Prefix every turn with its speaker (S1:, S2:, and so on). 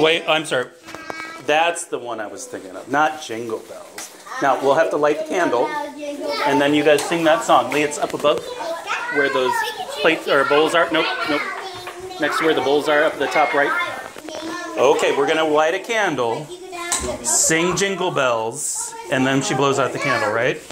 S1: Wait, I'm sorry. That's the one I was thinking of, not Jingle Bells. Now, we'll have to light the candle, and then you guys sing that song. Lee, it's up above where those plates or bowls are. Nope, nope. Next to where the bowls are, up the top right. Okay, we're gonna light a candle, sing Jingle Bells, and then she blows out the candle, right?